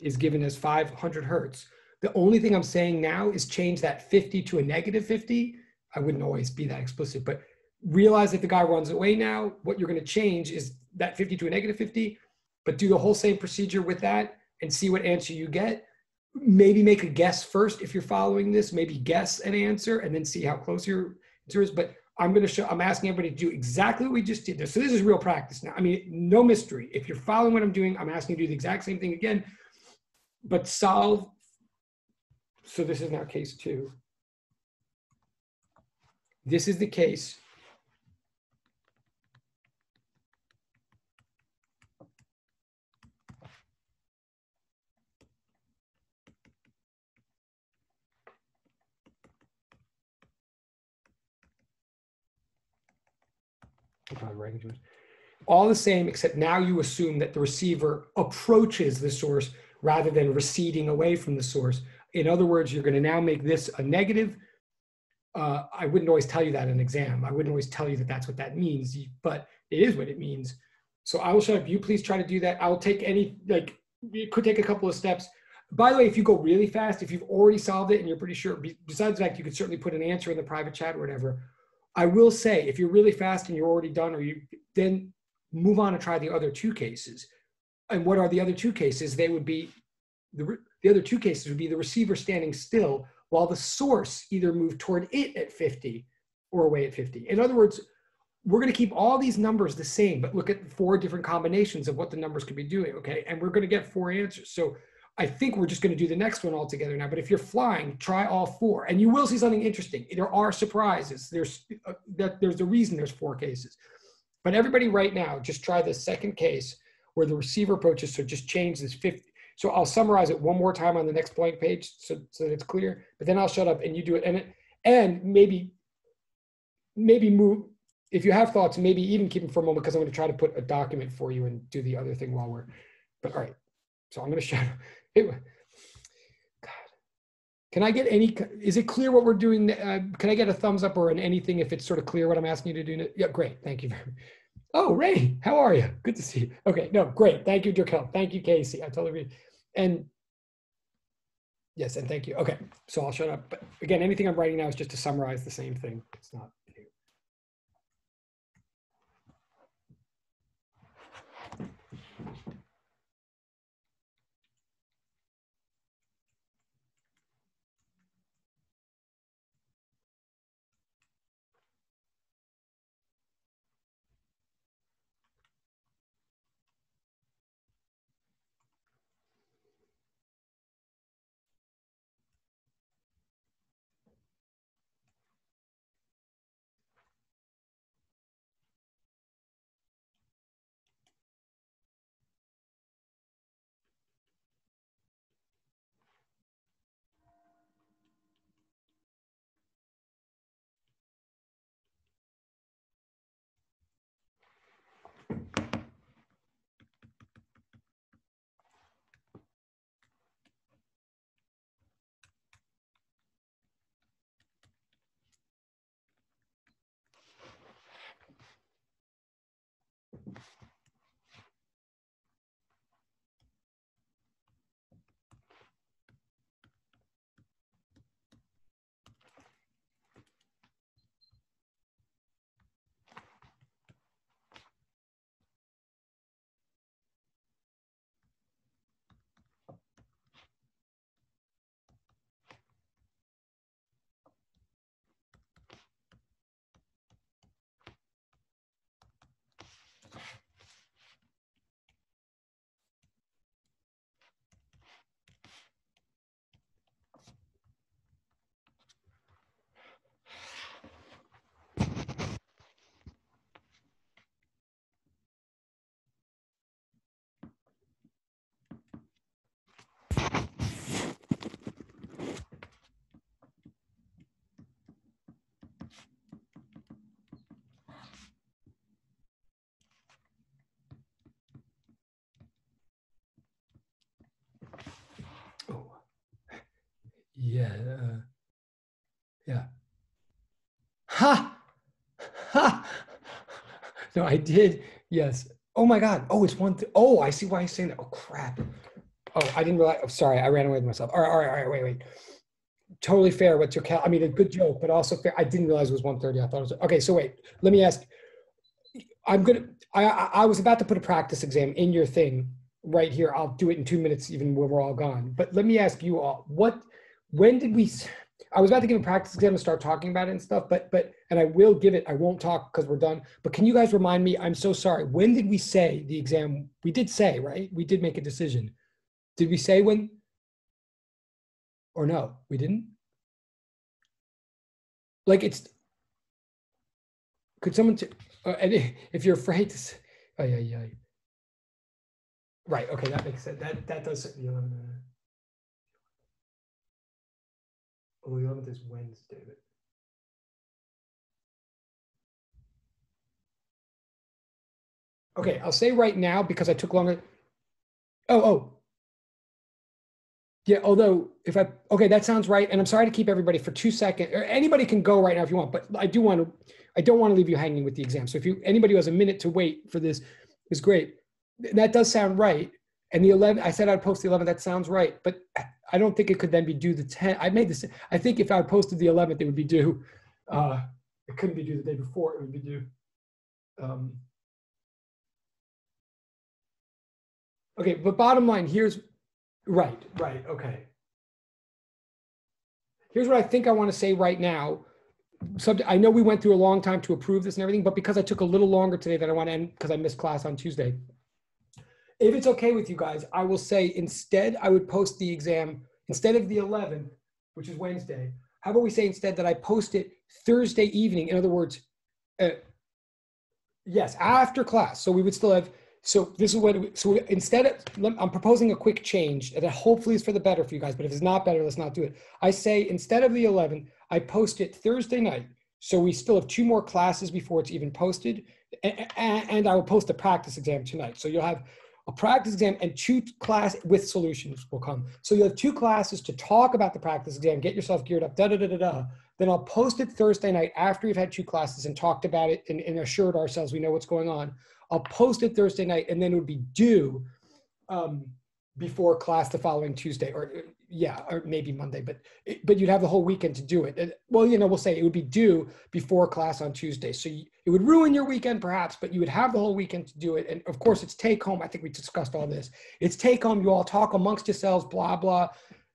A: is given as 500 hertz. The only thing I'm saying now is change that 50 to a negative 50. I wouldn't always be that explicit, but realize that the guy runs away now. What you're going to change is that 50 to a negative 50, but do the whole same procedure with that and see what answer you get. Maybe make a guess first if you're following this. Maybe guess an answer and then see how close your answer is. But I'm going to show, I'm asking everybody to do exactly what we just did. So this is real practice now. I mean, no mystery. If you're following what I'm doing, I'm asking you to do the exact same thing again but solve, so this is now case two. This is the case all the same, except now you assume that the receiver approaches the source rather than receding away from the source. In other words, you're going to now make this a negative. Uh, I wouldn't always tell you that in exam. I wouldn't always tell you that that's what that means, but it is what it means. So I will shut up. You please try to do that. I'll take any, like, it could take a couple of steps. By the way, if you go really fast, if you've already solved it and you're pretty sure, besides the fact you could certainly put an answer in the private chat or whatever, I will say if you're really fast and you're already done, or you then move on and try the other two cases and what are the other two cases? They would be the, the other two cases would be the receiver standing still while the source either moved toward it at 50 or away at 50. In other words, we're going to keep all these numbers the same, but look at four different combinations of what the numbers could be doing. Okay. And we're going to get four answers. So I think we're just going to do the next one all together now. But if you're flying, try all four, and you will see something interesting. There are surprises. There's uh, that there's a reason there's four cases. But everybody, right now, just try the second case where the receiver approaches. So just change this 50. So I'll summarize it one more time on the next blank page so, so that it's clear, but then I'll shut up and you do it. And, it, and maybe, maybe move, if you have thoughts, maybe even keep them for a moment because I'm going to try to put a document for you and do the other thing while we're. But all right, so I'm going to show it. God, can I get any? Is it clear what we're doing? Uh, can I get a thumbs up or an anything if it's sort of clear what I'm asking you to do? Yeah, great. Thank you very much. Oh, Ray, how are you? Good to see you. Okay, no, great. Thank you, Dirkel. Thank you, Casey. I totally agree. And yes, and thank you. Okay, so I'll shut up. But again, anything I'm writing now is just to summarize the same thing. It's not. Yeah. Uh, yeah. Ha! Ha! No, I did. Yes. Oh my God. Oh, it's one. Th- oh, I see why he's saying that. Oh, crap. Oh, I didn't realize. Oh, sorry. I ran away with myself. All right. All right. All right. Wait, wait. Totally fair. What's your cal? I mean, a good joke, but also fair. I didn't realize it was 130. I thought it was. Okay. So wait, let me ask. I'm to, I, I was about to put a practice exam in your thing right here. I'll do it in two minutes, even when we're all gone. But let me ask you all, what, when did we i was about to give a practice exam and start talking about it and stuff but but and i will give it i won't talk because we're done but can you guys remind me i'm so sorry when did we say the exam we did say right? We did make a decision. Did we say when? Or no we didn't? Like it's could someone t- uh, if you're afraid to say, oh yeah yeah right okay that makes sense that that does the 11 11th is Wednesday. Okay, I'll say right now because I took longer. Oh, oh. Yeah, although if I, okay, that sounds right. And I'm sorry to keep everybody for two seconds, or anybody can go right now if you want, but I do want to, I don't want to leave you hanging with the exam. So if you, anybody who has a minute to wait for this is great. That does sound right. And the 11, I said I'd post the 11th. That sounds right, but I don't think it could then be due the 10th. I made this. I think if I posted the 11th, it would be due. Uh, it couldn't be due the day before. It would be due. Um, okay, but bottom line here's right, right. Okay. Here's what I think I want to say right now. I know we went through a long time to approve this and everything, but because I took a little longer today than I want to end because I missed class on Tuesday, if it's okay with you guys, I will say instead I would post the exam instead of the 11th, which is Wednesday. How about we say instead that I post it Thursday evening? In other words, uh, yes, after class. So we would still have. So this is what. So instead, of, I'm proposing a quick change that hopefully is for the better for you guys. But if it's not better, let's not do it. I say instead of the 11th, I post it Thursday night. So we still have two more classes before it's even posted. And, and I will post a practice exam tonight. So you'll have a practice exam and two class with solutions will come. So you'll have two classes to talk about the practice exam, get yourself geared up, da da da da da. Then I'll post it Thursday night after we've had two classes and talked about it and, and assured ourselves we know what's going on. I'll post it Thursday night and then it would be due um, before class the following Tuesday or yeah, or maybe Monday, but but you'd have the whole weekend to do it. Well, you know, we'll say it would be due before class on Tuesday, so you, it would ruin your weekend perhaps, but you would have the whole weekend to do it. And of course, it's take home. I think we discussed all this. It's take home. You all talk amongst yourselves, blah blah.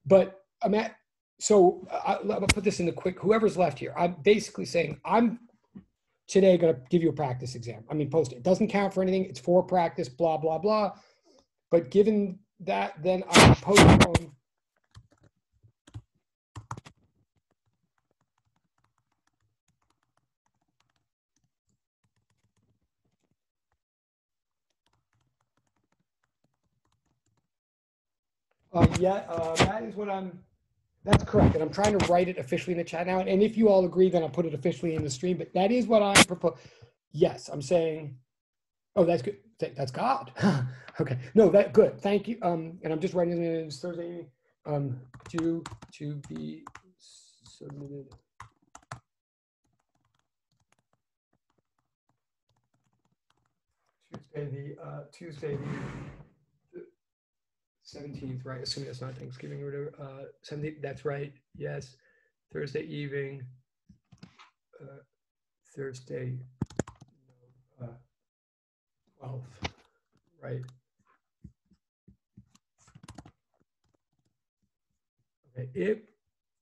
A: But I'm at so I, I'll put this in the quick. Whoever's left here, I'm basically saying I'm today going to give you a practice exam. I mean, post it. it doesn't count for anything. It's for practice. Blah blah blah. But given that, then I postpone Uh, yeah, uh, that is what I'm, that's correct. And I'm trying to write it officially in the chat now. And if you all agree, then I'll put it officially in the stream. But that is what I'm proposing. Yes, I'm saying, oh, that's good. That's God. okay. No, that good. Thank you. Um, and I'm just writing it in Thursday um, to, to be submitted. Tuesday the uh, Tuesday the 17th, right? Assuming that's not Thanksgiving or whatever. Uh, 17th, that's right. Yes. Thursday evening. Uh, Thursday uh, 12th, right? Okay. If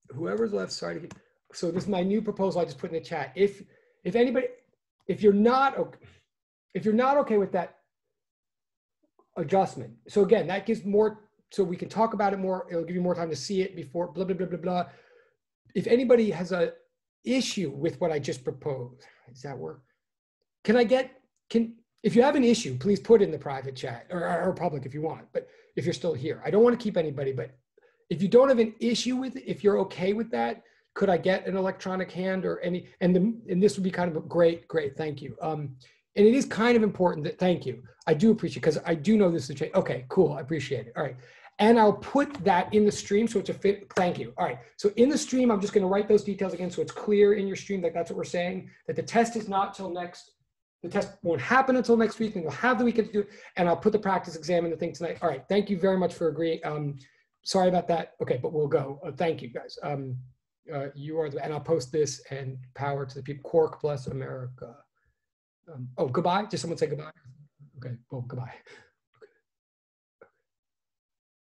A: whoever's left, sorry so this is my new proposal I just put in the chat. If if anybody, if you're not okay, if you're not okay with that, adjustment. So again, that gives more, so we can talk about it more. It'll give you more time to see it before blah, blah, blah, blah, blah. If anybody has a issue with what I just proposed, does that work? Can I get, can, if you have an issue, please put in the private chat or, or public if you want, but if you're still here, I don't want to keep anybody, but if you don't have an issue with it, if you're okay with that, could I get an electronic hand or any, and, the, and this would be kind of a great, great, thank you. Um, and it is kind of important that thank you. I do appreciate because i do know this is a change. Okay cool. I appreciate it. All right. And i'll put that in the stream so it's a fit. Thank you. All right. So in the stream i'm just going to write those details again so it's clear in your stream that that's what we're saying that the test is not till next the test won't happen until next week and you'll have the weekend to do it. And i'll put the practice exam in the thing tonight. All right. Thank you very much for agreeing. Um sorry about that. Okay but we'll go. Uh, thank you guys. Um uh, you are the and i'll post this and power to the people. Quark plus america um, oh, goodbye. Just someone say goodbye. Okay, well, goodbye.